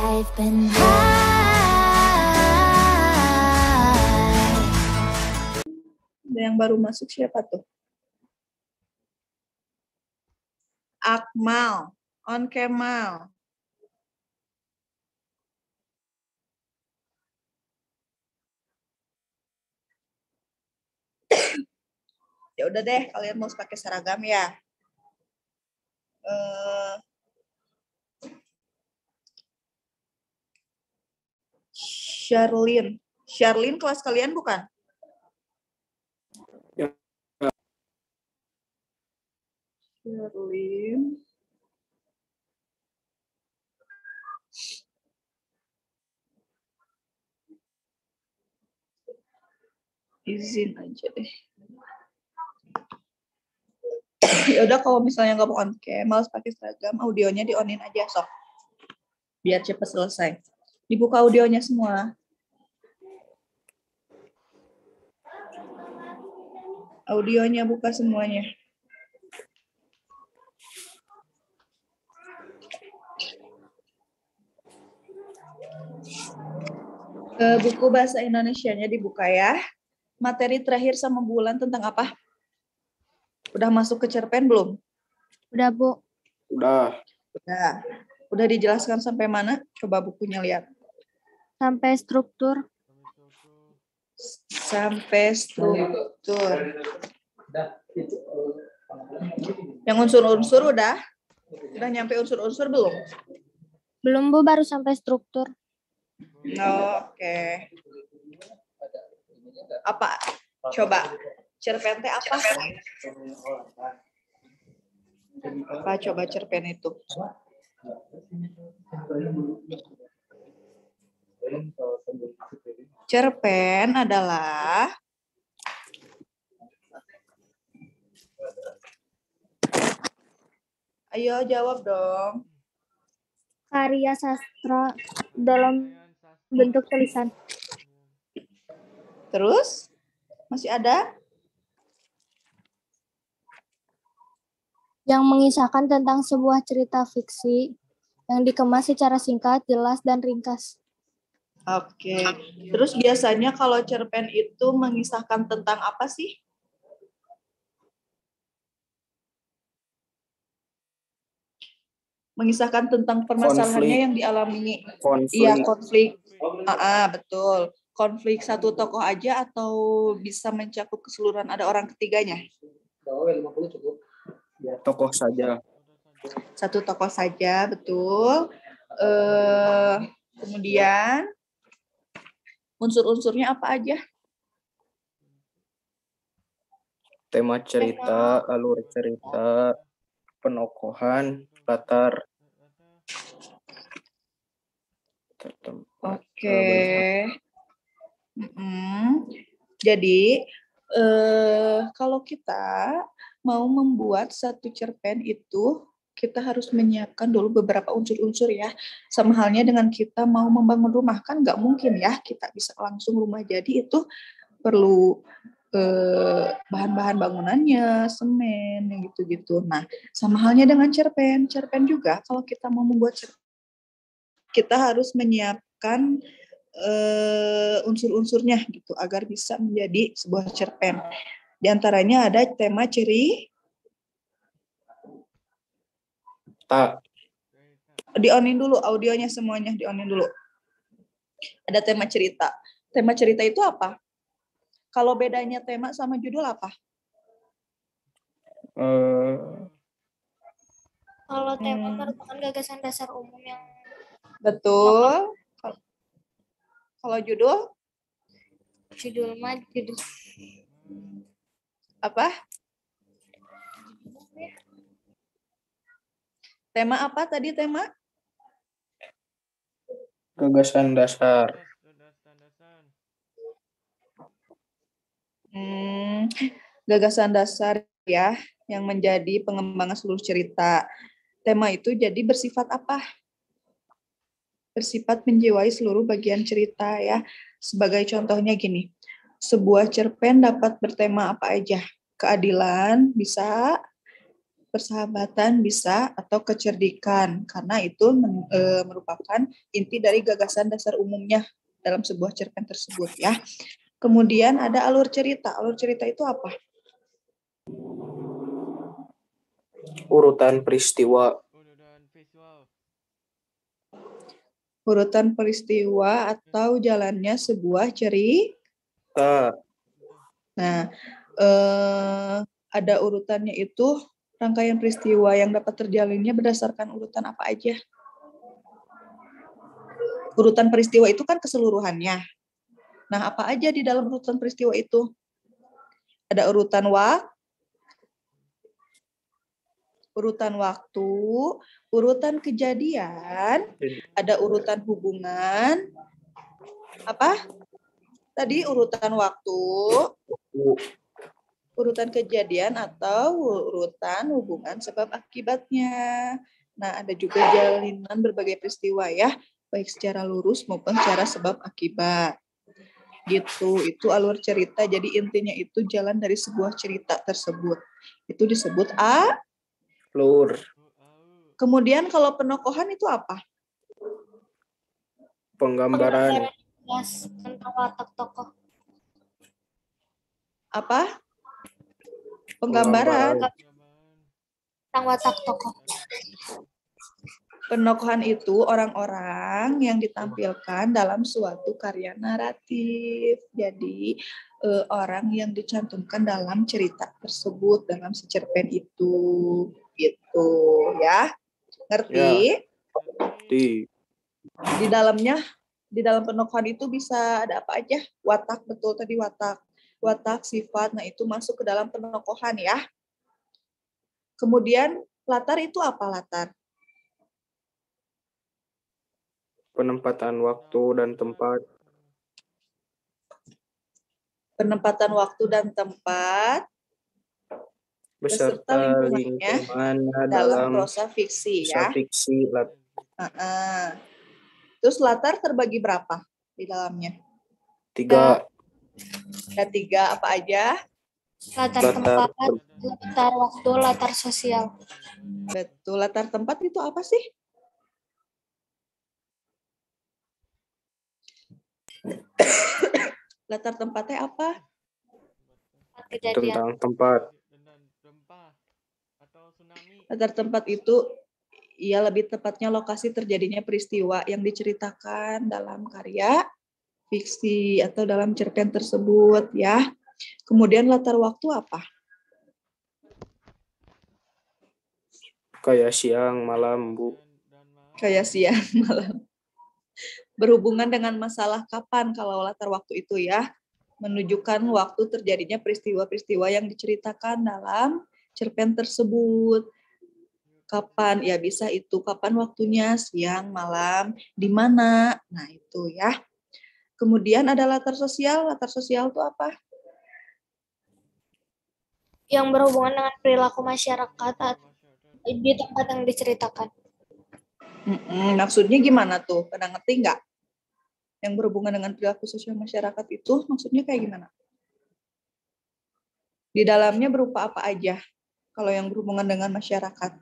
I've been high. Ada yang baru masuk siapa tuh? Akmal, on Kemal. ya udah deh, kalian mau pakai seragam ya. Eh, Sharlin, Sharlin kelas kalian bukan? Sherlyn. Izin aja deh. ya udah kalau misalnya nggak mau on cam, males pakai seragam, audionya di onin aja sok. Biar cepet selesai. Dibuka audionya semua. Audionya buka semuanya. ke buku bahasa Indonesianya dibuka ya. Materi terakhir sama bulan tentang apa? Udah masuk ke cerpen belum? Udah, Bu. Udah. Udah. Udah dijelaskan sampai mana? Coba bukunya lihat. Sampai struktur. Sampai struktur. Yang unsur-unsur udah? Udah nyampe unsur-unsur belum? Belum, Bu, baru sampai struktur. Oke. Apa? Coba. Cerpen teh apa? Apa coba cerpen itu? Cerpen adalah Ayo jawab dong. Karya sastra dalam bentuk tulisan. Terus? Masih ada? Yang mengisahkan tentang sebuah cerita fiksi yang dikemas secara singkat, jelas, dan ringkas. Oke. Terus biasanya kalau cerpen itu mengisahkan tentang apa sih? Mengisahkan tentang permasalahannya Konflik. yang dialami. Konflik. Iya, konflik. Ah, ah, betul. Konflik satu tokoh aja atau bisa mencakup keseluruhan ada orang ketiganya? Tokoh saja. Satu tokoh saja, betul. Eh, kemudian unsur-unsurnya apa aja? Tema cerita, alur cerita, penokohan, latar. Oke. Mm-mm. Jadi eh, kalau kita mau membuat satu cerpen itu kita harus menyiapkan dulu beberapa unsur-unsur ya. Sama halnya dengan kita mau membangun rumah kan nggak mungkin ya kita bisa langsung rumah jadi itu perlu eh, bahan-bahan bangunannya, semen, yang gitu-gitu. Nah, sama halnya dengan cerpen. Cerpen juga kalau kita mau membuat cerpen kita harus menyiapkan eh, unsur-unsurnya gitu agar bisa menjadi sebuah cerpen. Di antaranya ada tema ciri Tak. dionin dulu audionya semuanya dionin dulu. Ada tema cerita. Tema cerita itu apa? Kalau bedanya tema sama judul apa? Eh, Kalau tema Hmm. merupakan gagasan dasar umum yang Betul. Kal- Kalau judul judul mah judul apa? Tema apa tadi tema? gagasan dasar. Hmm, gagasan dasar ya yang menjadi pengembangan seluruh cerita. Tema itu jadi bersifat apa? Bersifat menjiwai seluruh bagian cerita ya. Sebagai contohnya gini, sebuah cerpen dapat bertema apa aja? Keadilan bisa, persahabatan bisa atau kecerdikan karena itu men- e, merupakan inti dari gagasan dasar umumnya dalam sebuah cerpen tersebut ya. Kemudian ada alur cerita. Alur cerita itu apa? Urutan peristiwa. Urutan peristiwa atau jalannya sebuah cerita. Ta. Nah, eh, ada urutannya itu rangkaian peristiwa yang dapat terjalinnya berdasarkan urutan apa aja? Urutan peristiwa itu kan keseluruhannya. Nah, apa aja di dalam urutan peristiwa itu? Ada urutan waktu, urutan waktu, urutan kejadian, ada urutan hubungan, apa? Tadi urutan waktu, urutan kejadian atau urutan hubungan sebab akibatnya. Nah, ada juga jalinan berbagai peristiwa ya, baik secara lurus maupun secara sebab akibat. Gitu, itu alur cerita. Jadi intinya itu jalan dari sebuah cerita tersebut. Itu disebut A. Lur. Kemudian kalau penokohan itu apa? Penggambaran. Jelas tentang watak tokoh. Apa? Penggambaran. Tentang watak tokoh. Penokohan itu orang-orang yang ditampilkan dalam suatu karya naratif. Jadi eh, orang yang dicantumkan dalam cerita tersebut dalam secerpen itu, gitu ya. Ngerti? Di. Di dalamnya, di dalam penokohan itu bisa ada apa aja? Watak betul tadi watak, watak sifat. Nah itu masuk ke dalam penokohan ya. Kemudian latar itu apa latar? Penempatan waktu dan tempat. penempatan waktu dan tempat Beserta Beserta lingkungannya lingkungannya dalam dalam prosa fiksi ya. fiksi. lat- Heeh. Terus latar terbagi berapa di dalamnya? Tiga. Tiga apa aja? Latar Latar tempat, latar waktu, latar sosial. Betul. Latar tempat itu apa sih? latar tempatnya apa? Kejadian. tentang tempat. Latar tempat itu ya lebih tepatnya lokasi terjadinya peristiwa yang diceritakan dalam karya fiksi atau dalam cerpen tersebut ya. Kemudian latar waktu apa? Kayak siang, malam, Bu. kayak siang malam. Berhubungan dengan masalah kapan kalau latar waktu itu ya, menunjukkan waktu terjadinya peristiwa-peristiwa yang diceritakan dalam cerpen tersebut. Kapan? Ya bisa itu kapan waktunya, siang, malam, di mana. Nah, itu ya. Kemudian ada latar sosial. Latar sosial itu apa? Yang berhubungan dengan perilaku masyarakat at- di tempat yang diceritakan. Mm-mm, maksudnya gimana tuh? Pernah ngerti nggak? Yang berhubungan dengan perilaku sosial masyarakat itu maksudnya kayak gimana? Di dalamnya berupa apa aja? Kalau yang berhubungan dengan masyarakat.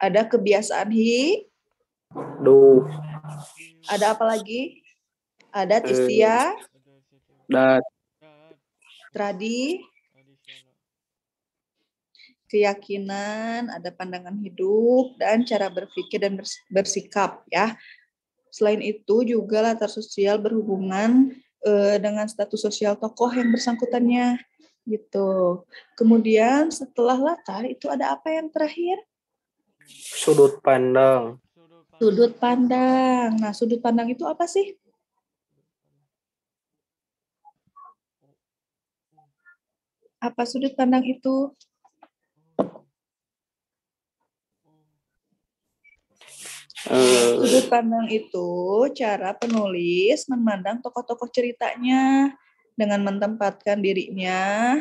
Ada kebiasaan hi, Duh. Ada apa lagi? Adat Eh, istiadat, Dat. tradi, keyakinan, ada pandangan hidup, dan cara berpikir dan bers- bersikap ya. Selain itu juga latar sosial berhubungan eh, dengan status sosial tokoh yang bersangkutannya gitu. Kemudian setelah latar itu ada apa yang terakhir? Sudut pandang. Sudut pandang. Nah, sudut pandang itu apa sih? Apa sudut pandang itu? Eh, Sudut pandang itu cara penulis memandang tokoh-tokoh ceritanya dengan menempatkan dirinya.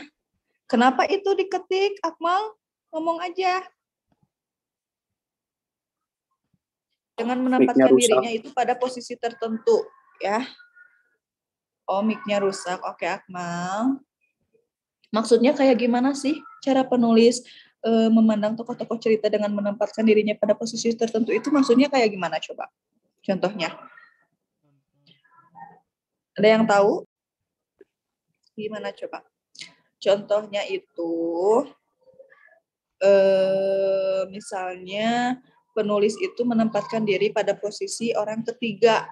Kenapa itu diketik, Akmal? Ngomong aja. Dengan menempatkan dirinya itu pada posisi tertentu, ya. Oh, mic-nya rusak. Oke, Akmal. Maksudnya kayak gimana sih cara penulis eh, memandang tokoh-tokoh cerita dengan menempatkan dirinya pada posisi tertentu itu maksudnya kayak gimana coba? Contohnya. Ada yang tahu? Gimana coba? Contohnya itu eh, misalnya penulis itu menempatkan diri pada posisi orang ketiga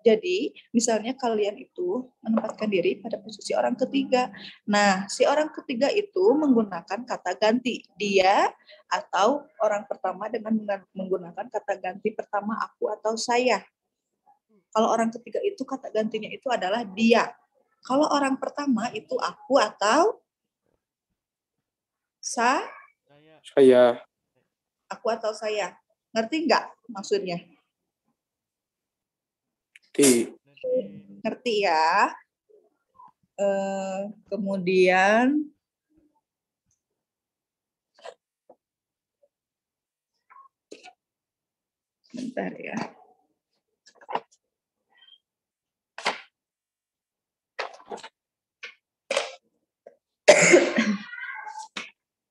jadi, misalnya kalian itu menempatkan diri pada posisi orang ketiga. Nah, si orang ketiga itu menggunakan kata ganti dia atau orang pertama dengan menggunakan kata ganti pertama aku atau saya. Kalau orang ketiga itu kata gantinya itu adalah dia. Kalau orang pertama itu aku atau sa saya. Aku atau saya. Ngerti nggak maksudnya? Ngerti. Ngerti ya. Uh, kemudian bentar ya.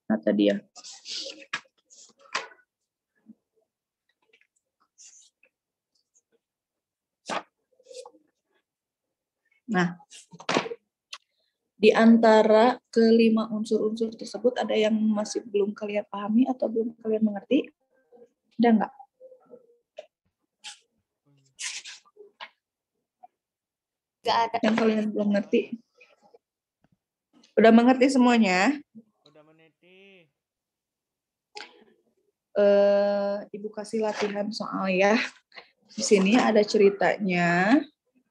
nah tadi ya. Nah, di antara kelima unsur-unsur tersebut ada yang masih belum kalian pahami atau belum kalian mengerti? Ada nggak? Nggak ada. Yang kalian belum ngerti? Udah mengerti semuanya? Udah mengerti. Uh, Ibu kasih latihan soal ya. Di sini ada ceritanya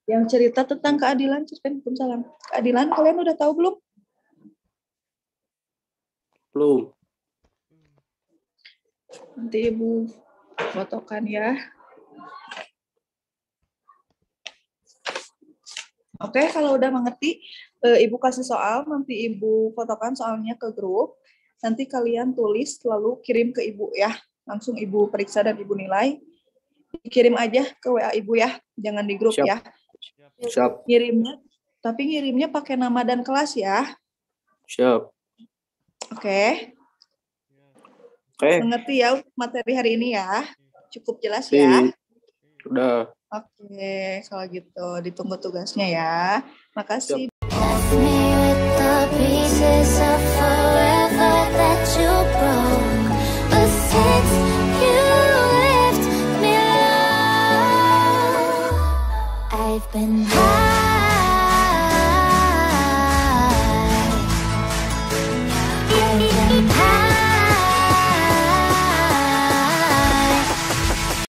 yang cerita tentang keadilan cerpen salam keadilan kalian udah tahu belum Belum. nanti ibu fotokan ya Oke, kalau udah mengerti, e, ibu kasih soal, nanti ibu fotokan soalnya ke grup. Nanti kalian tulis, lalu kirim ke ibu ya. Langsung ibu periksa dan ibu nilai. Kirim aja ke WA ibu ya, jangan di grup Siap. ya. Siap. Ngirimnya, tapi ngirimnya pakai nama dan kelas ya. Siap. Oke, Oke. mengerti ya materi hari ini ya. Cukup jelas Si. ya. Udah. Oke, kalau gitu ditunggu tugasnya ya. Makasih. Left And.